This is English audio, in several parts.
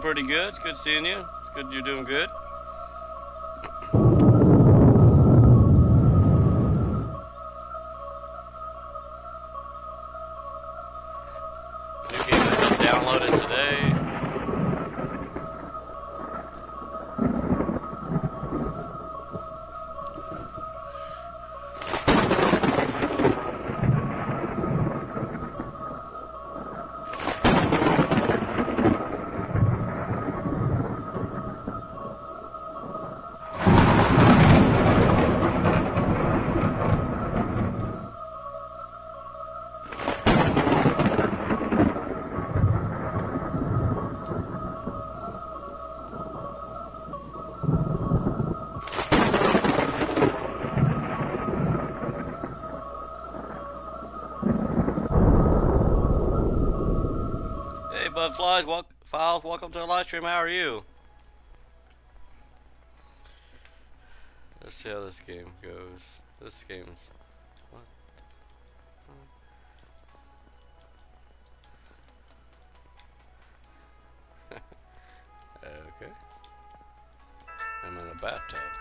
pretty good. It's good seeing you. It's good you're doing good. Bud Flies, wel- Files, welcome to the live stream. How are you? Let's see how this game goes. This game's. What? okay. I'm in a bathtub.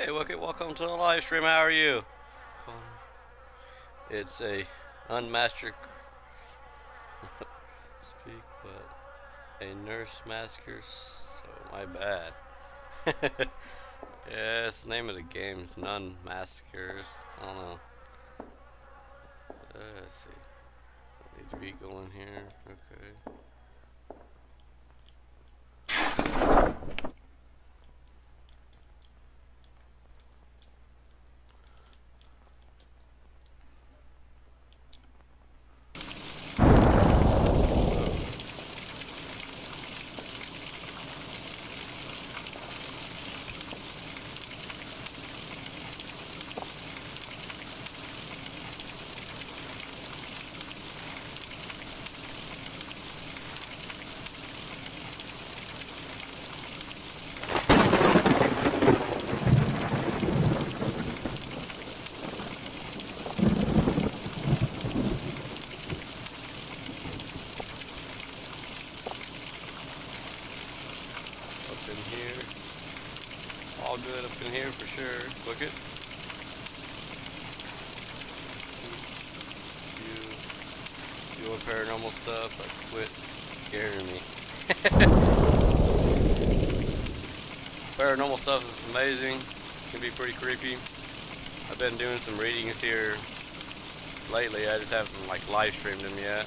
Hey, welcome, welcome to the live stream. How are you? It's a unmastered speak, but a nurse masker. So my bad. the name of the game. Nun maskers. I don't know. Uh, let's see. Need to be going here. Okay. Up in here. All good up in here for sure. Look it. You doing paranormal stuff, like quit scaring me. paranormal stuff is amazing. Can be pretty creepy. I've been doing some readings here lately. I just haven't like live streamed them yet.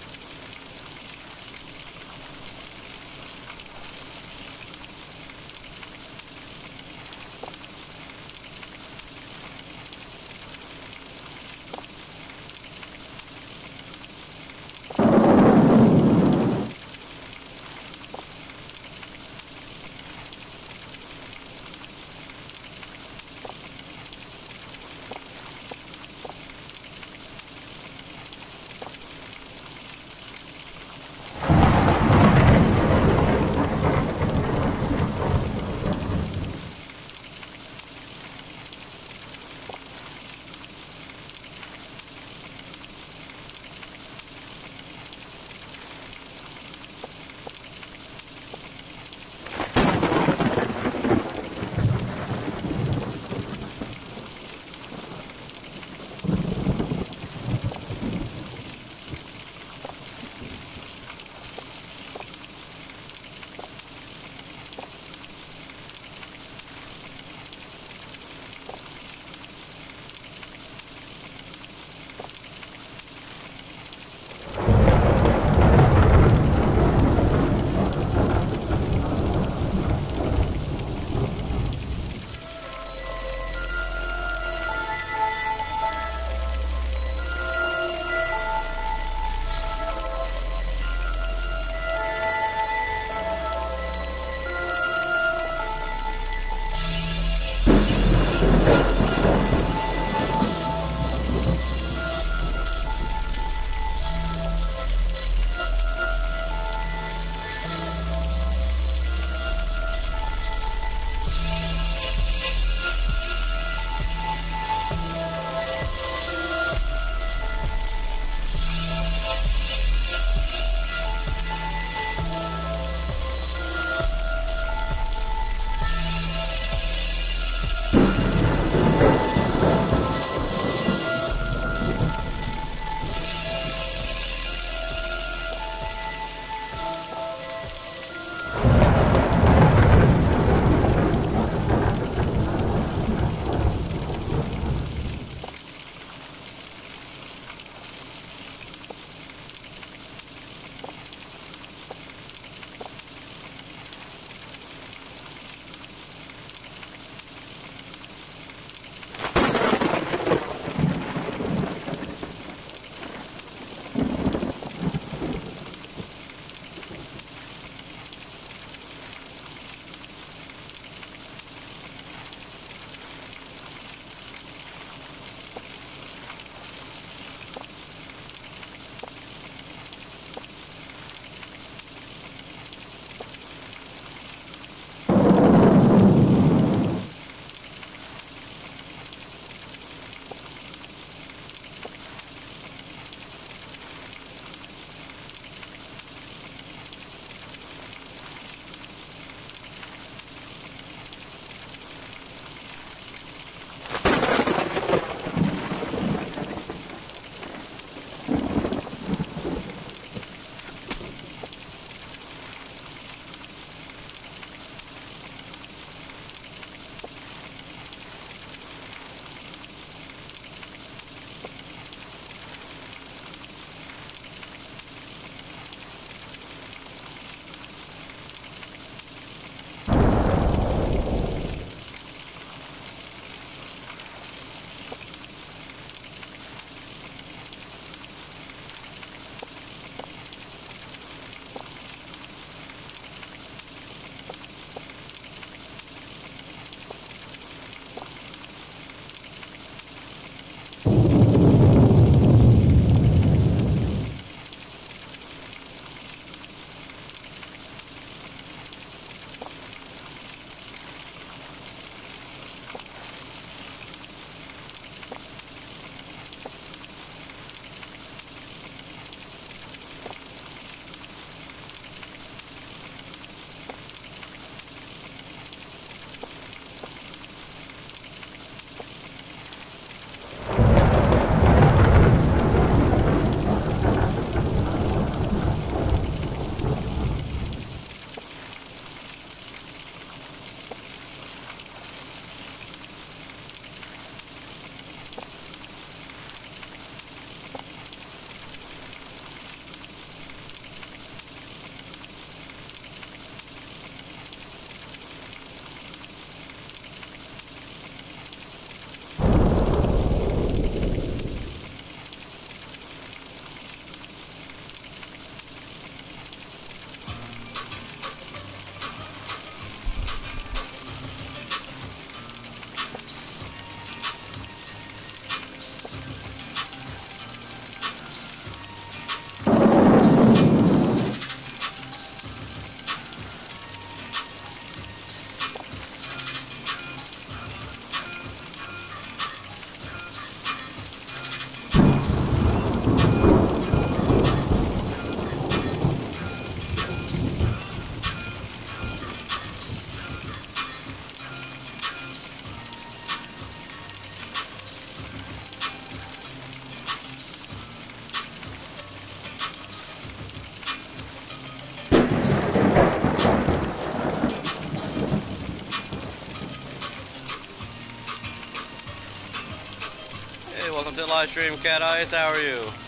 Cat Eyes. How are you?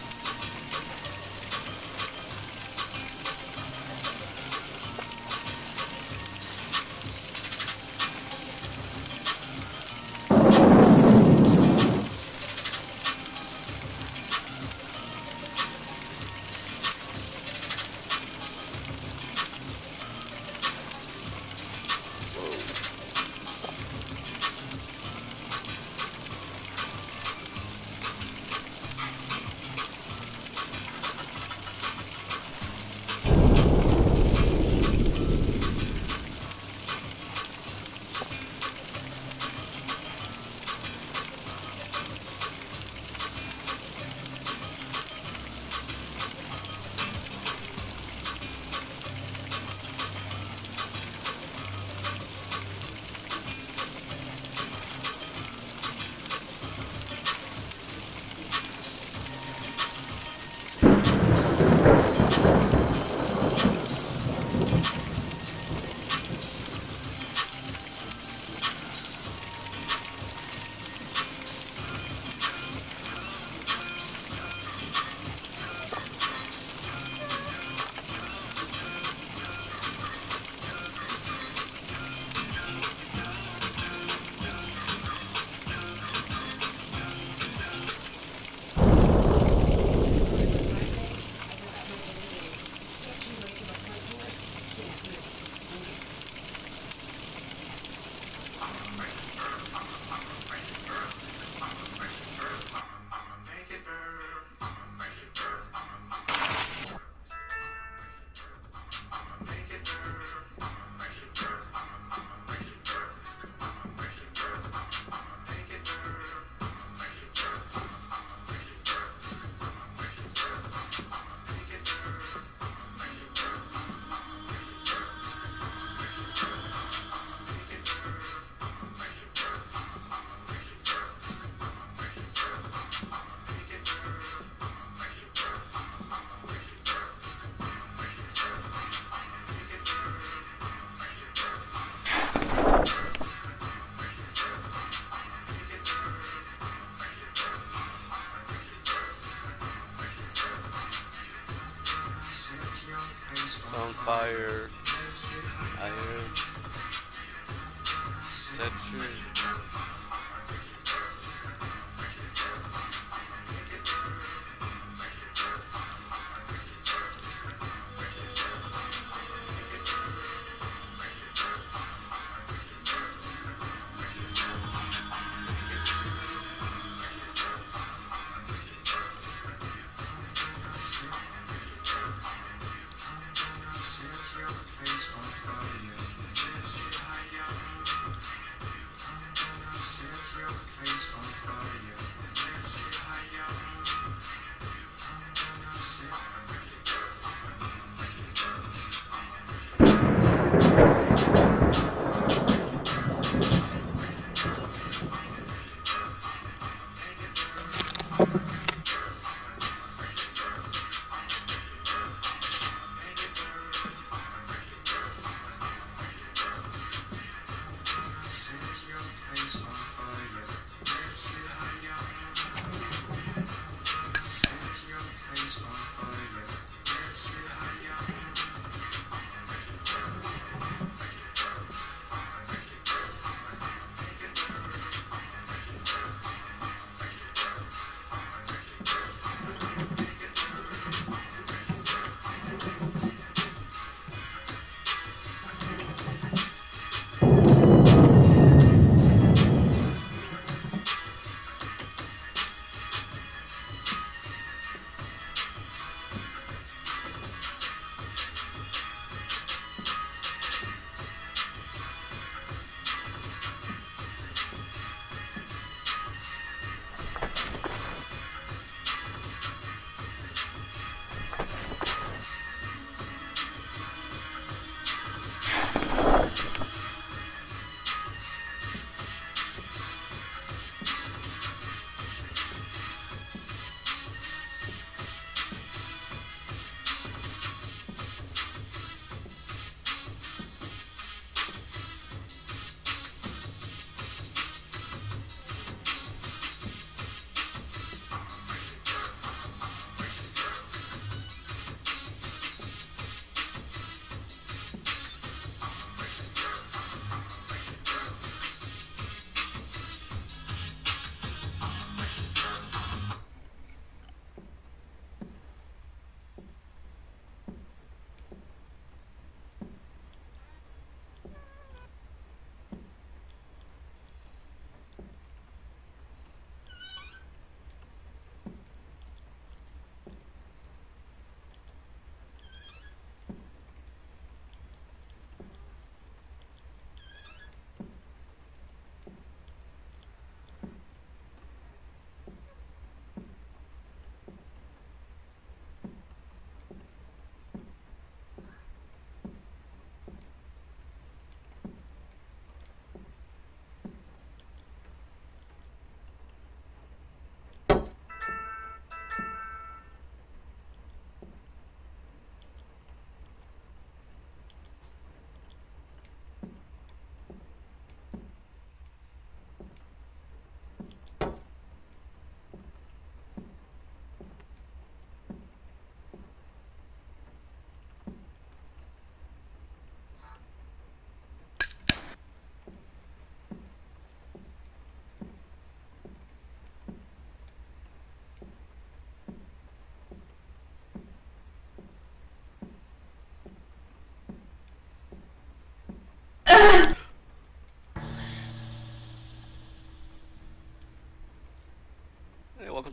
Texture. Hey,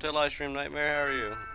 to live stream nightmare. How are you?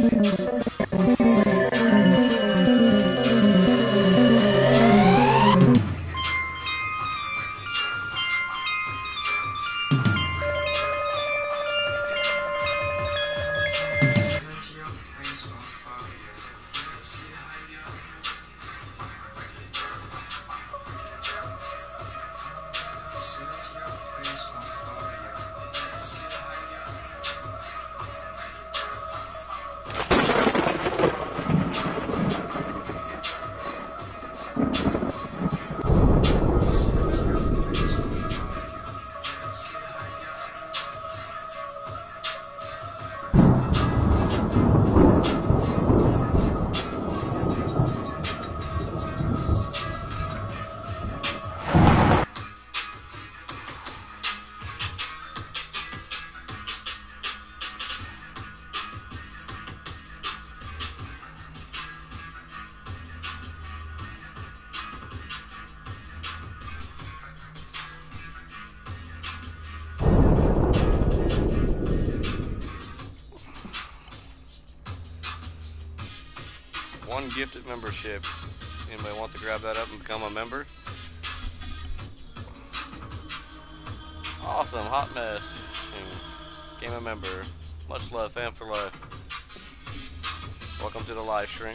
One gifted membership. Anybody wants to grab that up and become a member? Awesome, hot mess. And Game a member. Much love, fam for life. Welcome to the live stream.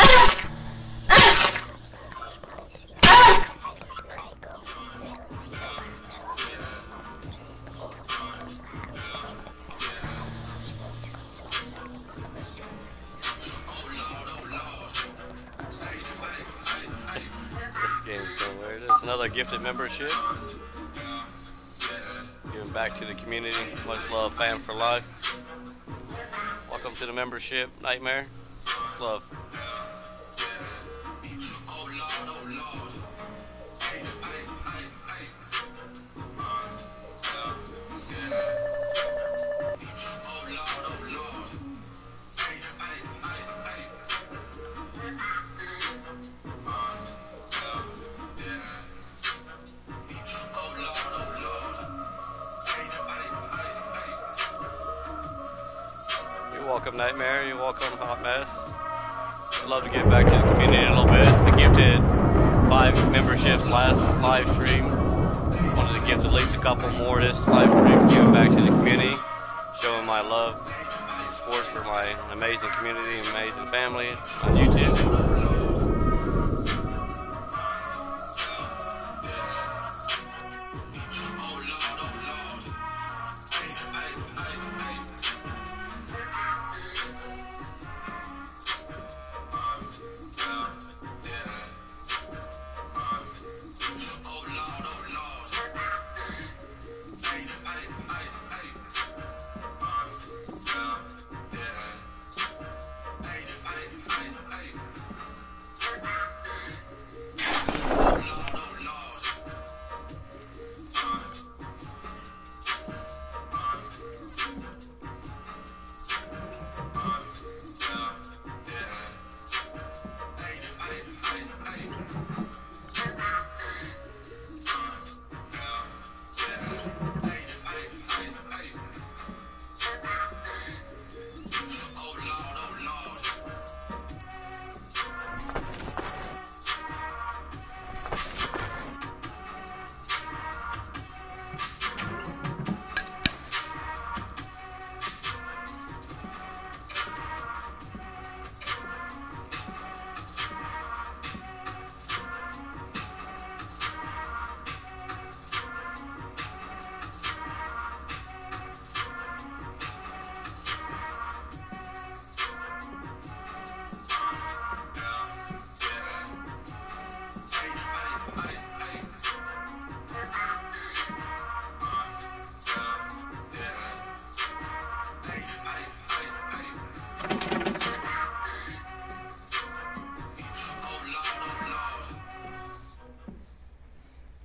gifted membership. Giving back to the community. Much love, fam for life. Welcome to the membership, Nightmare. Much love.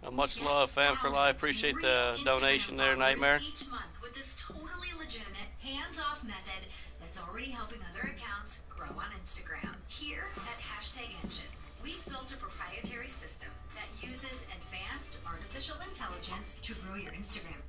Uh, love, fam for life. Appreciate the donation there, Nightmare. Each month with this totally legitimate, hands-off method that's already helping other accounts grow on Instagram. Here at Hashtag Engine, we've built a proprietary system that uses advanced artificial intelligence to grow your Instagram.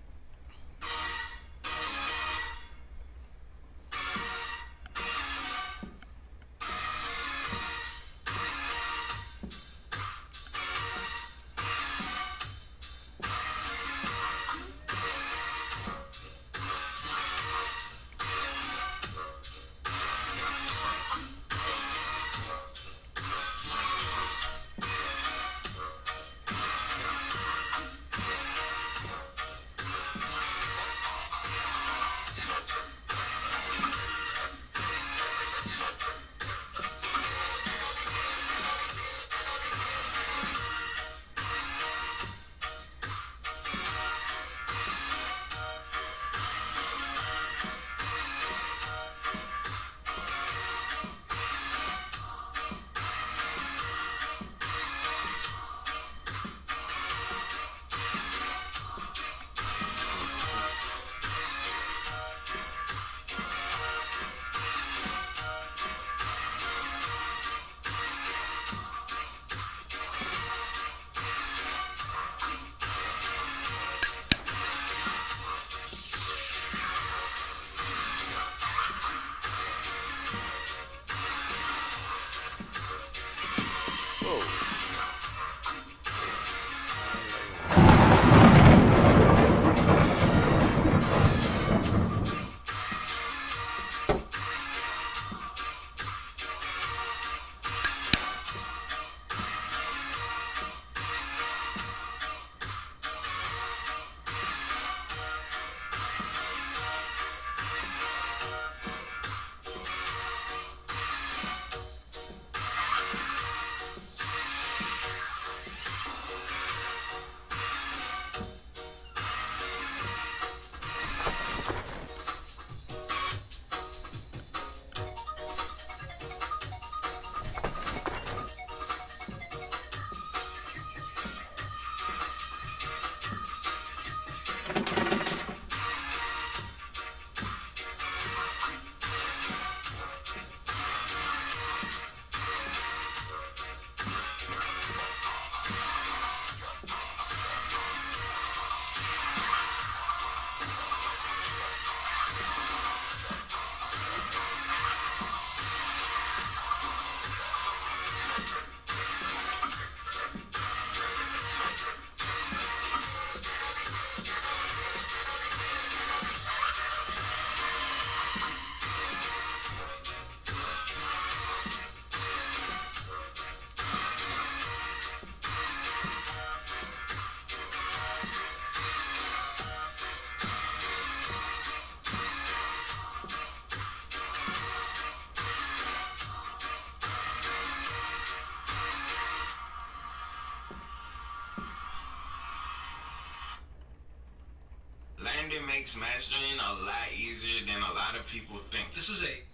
Mastering a lot easier than a lot of people think. This is a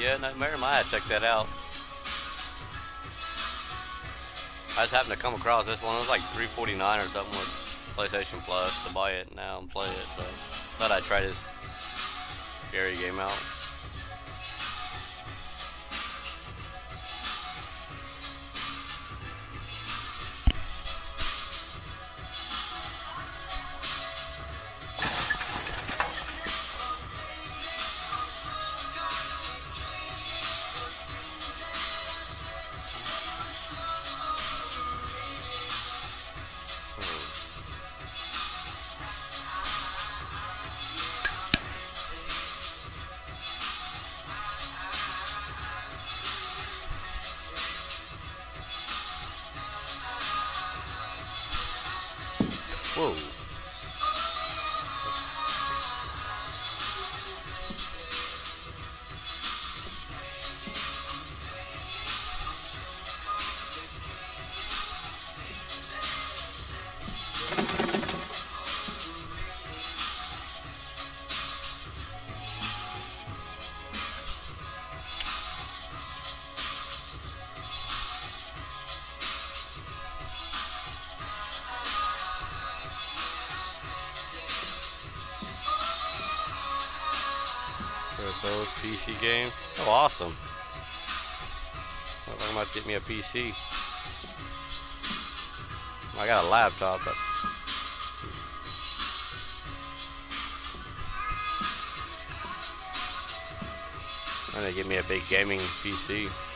yet? Nightmare might check that out. I just happened to come across this one. It was like 349 or something with PlayStation Plus to buy it now and play it. So thought I'd try this scary game out. Whoa. Get me a PC. I got a laptop, but I'm gonna me a big gaming PC.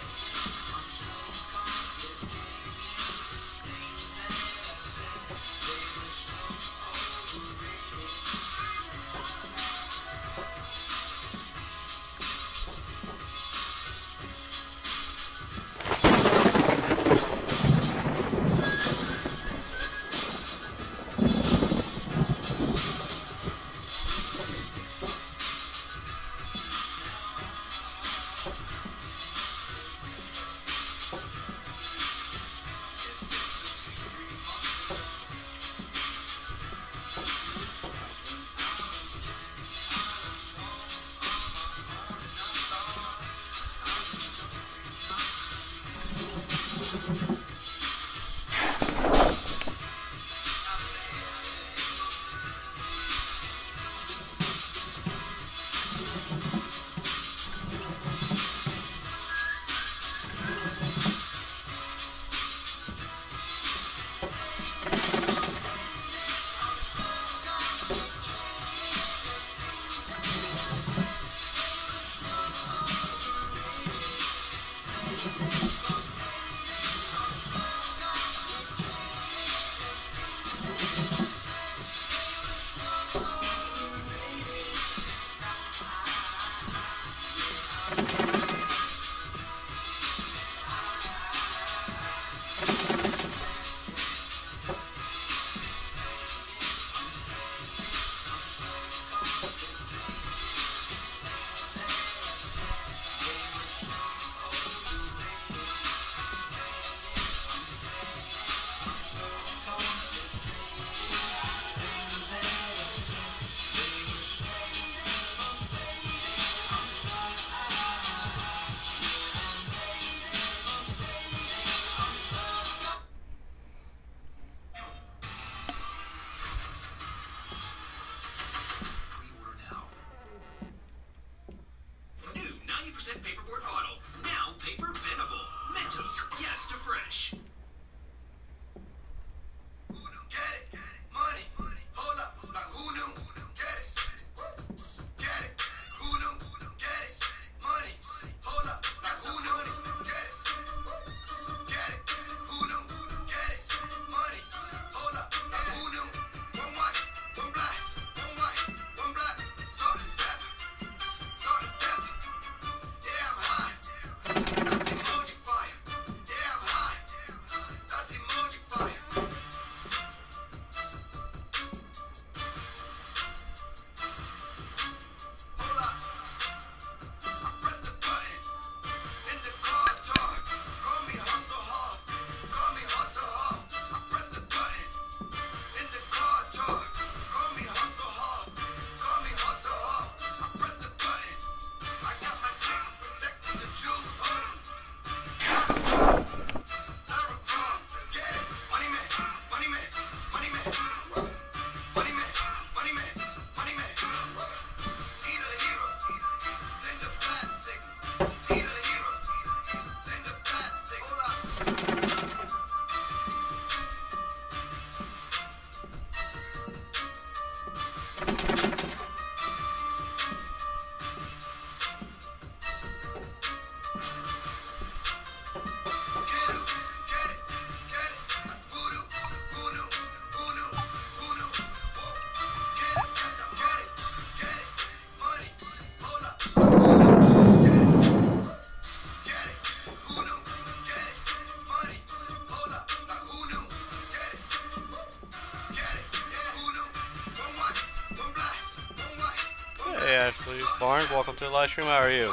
Welcome to the live stream. How are you?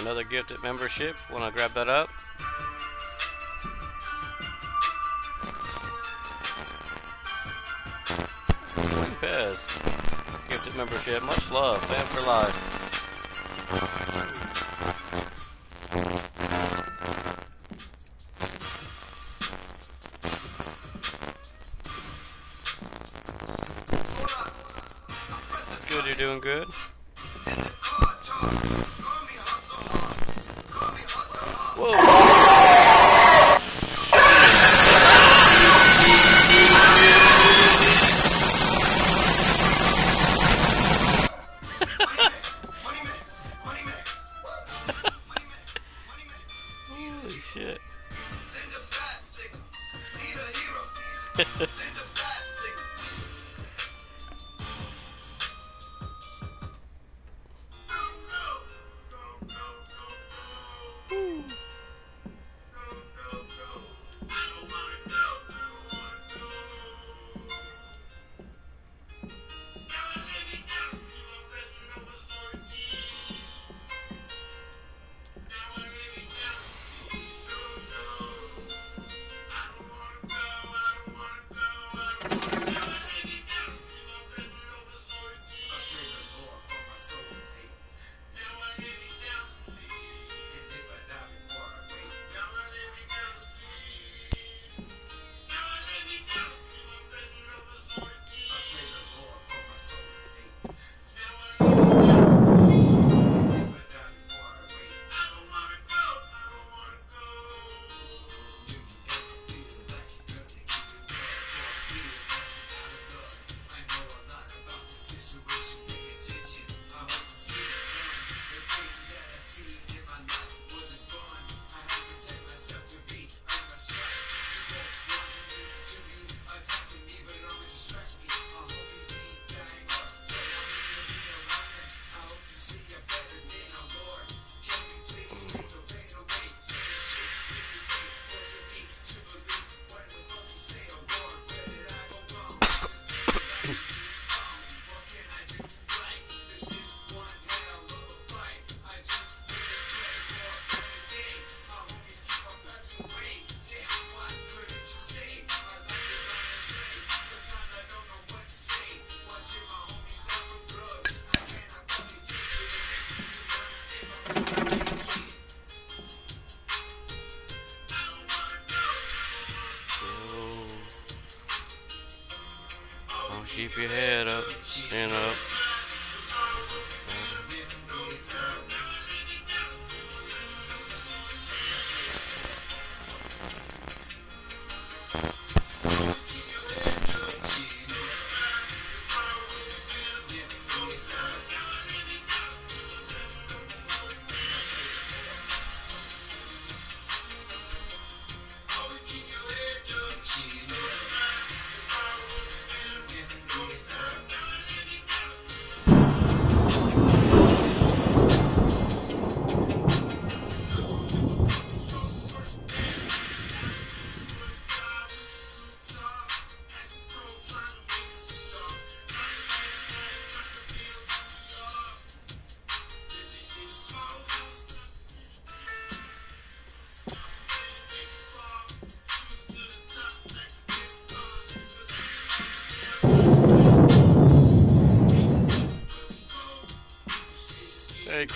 Another gifted membership. Want to grab that up? Membership. Much love. Fam for life. Shit.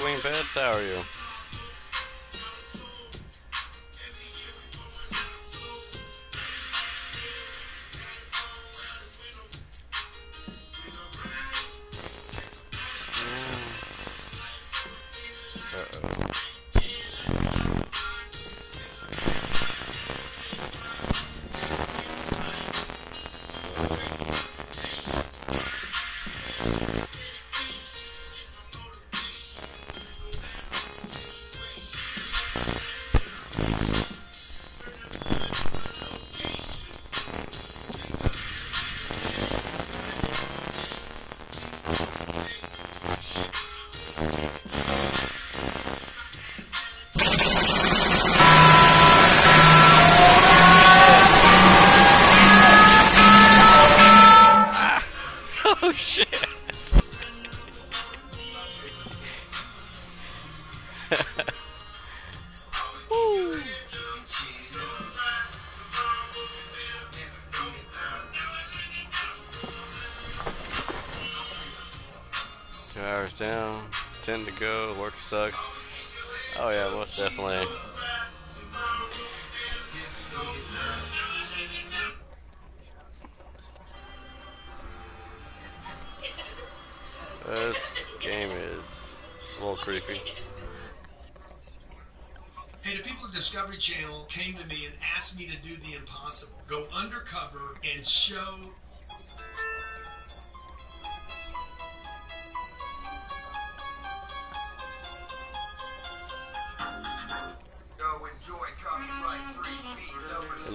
Queen how are you? 10 to go. Work sucks. Oh yeah, most definitely. This game is a little creepy. Hey, the people at Discovery Channel came to me and asked me to do the impossible. Go undercover and show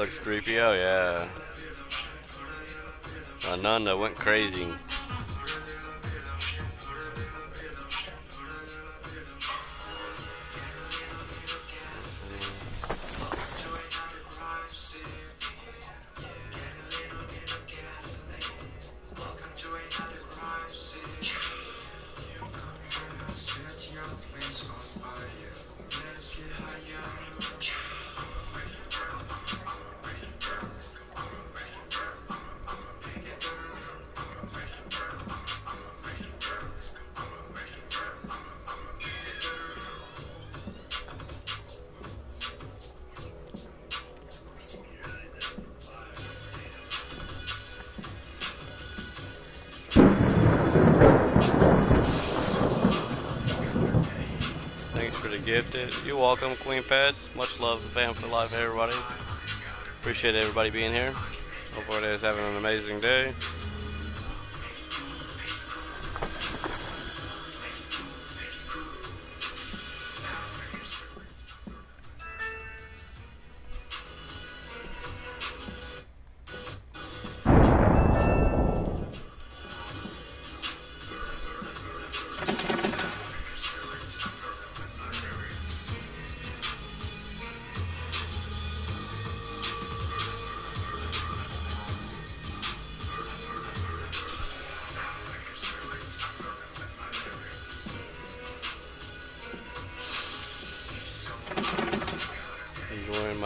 looks creepy. Oh yeah. A nun went crazy. Appreciate everybody being here. Hope everybody is having an amazing day.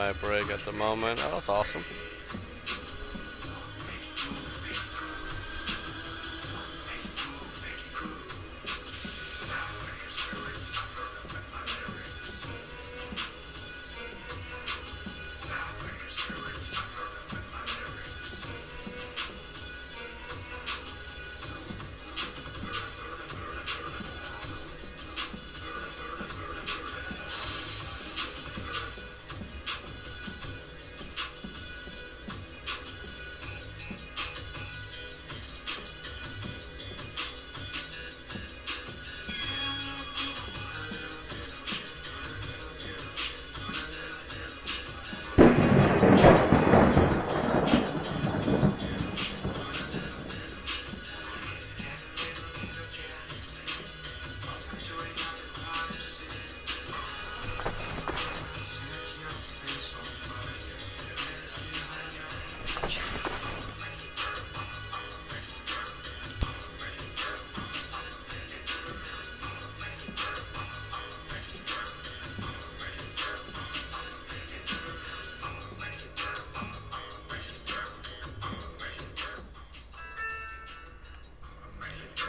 My break at the moment. Oh, that's awesome.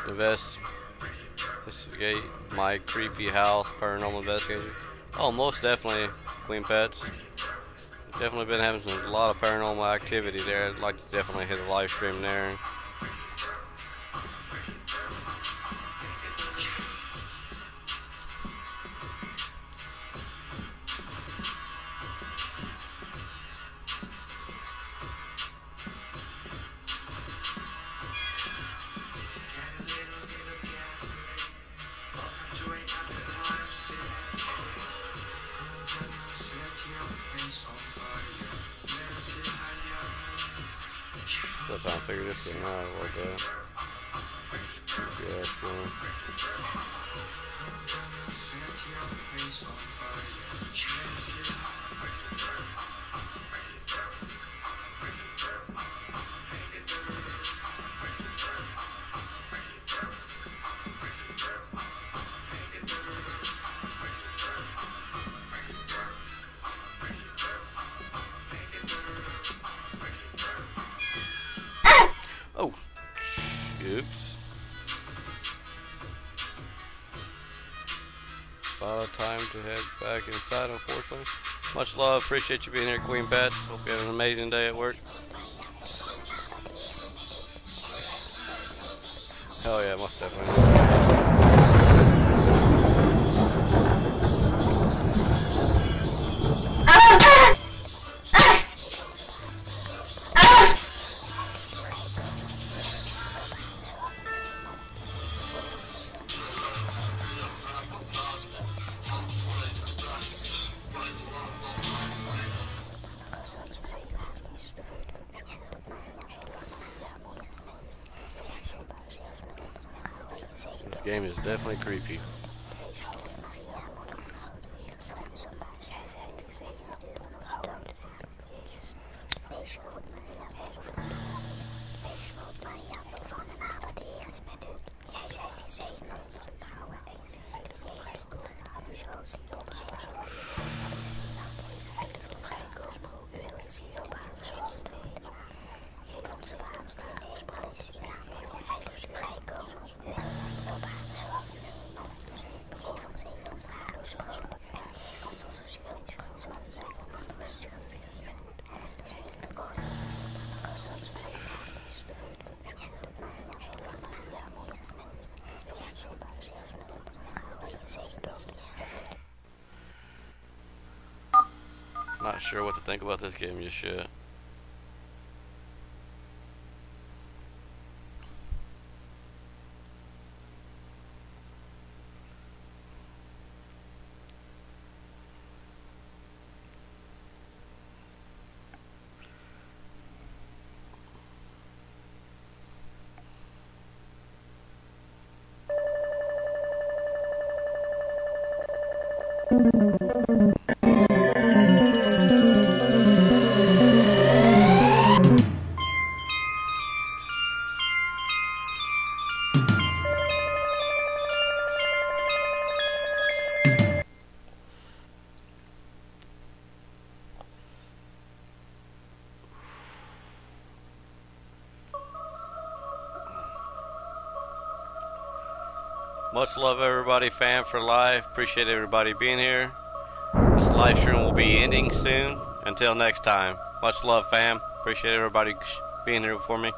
Investigate my creepy house, paranormal investigation. Oh, most definitely, Queen Pets. Definitely been having some, a lot of paranormal activity there. I'd like to definitely hit a live stream there. Much love. Appreciate you being here, Queen Beth. Hope you have an amazing day at work. Hell yeah, most definitely. Definitely creepy. Not sure what to think about this game just yet. Much love, everybody, fam, for life. Appreciate everybody being here. This live stream will be ending soon. Until next time, much love, fam. Appreciate everybody being here for me.